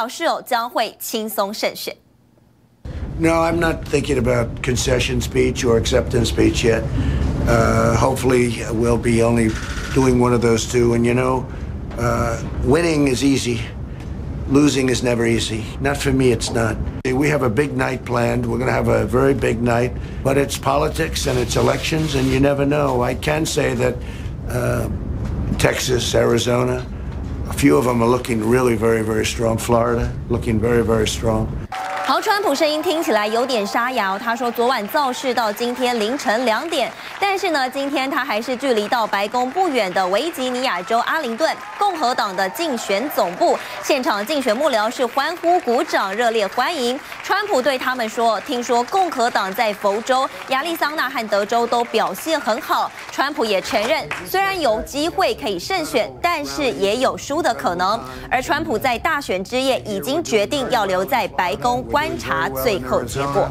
表示哦将会轻松胜选。No, I'm not thinking about concession speech or acceptance speech yet. Uh, hopefully, we'll be only doing one of those two. And you know, uh, winning is easy. Losing is never easy. Not for me, it's not. We have a big night planned. We're going to have a very big night, but it's politics and it's elections, and you never know. I can say that uh, Texas, Arizona, a few of them are looking really very, very strong. Florida, looking very, very strong. 好，川普声音听起来有点沙哑。他说昨晚造势到今天凌晨两点，但是呢，今天他还是距离到白宫不远的维吉尼亚州阿灵顿共和党的竞选总部现场，竞选幕僚是欢呼、鼓掌、热烈欢迎。川普对他们说：“听说共和党在佛州、亚利桑那和德州都表现很好。”川普也承认，虽然有机会可以胜选，但是也有输的可能。而川普在大选之夜已经决定要留在白宫。观察最后结果。